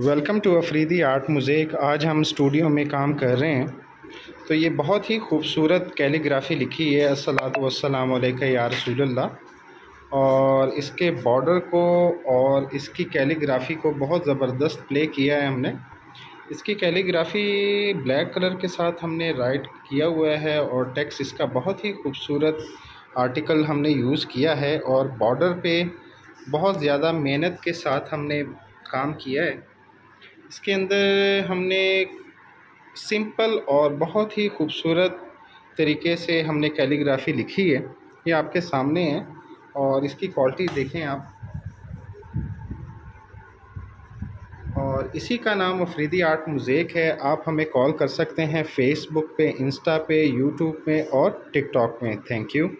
Welcome to Afridi art मुजेक। आज हम studio में काम कर रहे हैं। तो ये बहुत ही खूबसूरत कैलीग्राफी लिखी है। असलाम या रसूलुल्लाह। और इसके बॉर्डर को और इसकी कैलीग्राफी को बहुत ज़बरदस्त प्ले किया है हमने। इसकी कैलीग्राफी ब्लैक कलर के साथ हमने राइट किया हुआ है और टेक्स इसका बहुत ही खूबसूरत आर्टिकल हमने यूज़ किया है। और बॉर्डर पे बहुत ज़्यादा मेहनत के साथ हमने काम किया है। इसके अंदर हमने सिंपल और बहुत ही खूबसूरत तरीके से हमने कैलीग्राफी लिखी है। ये आपके सामने है और इसकी क्वालिटी देखें आप। और इसी का नाम अफरीदी आर्ट मुजेक है। आप हमें कॉल कर सकते हैं फ़ेसबुक पे, इंस्टा पे, यूट्यूब पे और टिकटॉक में थैंक यू।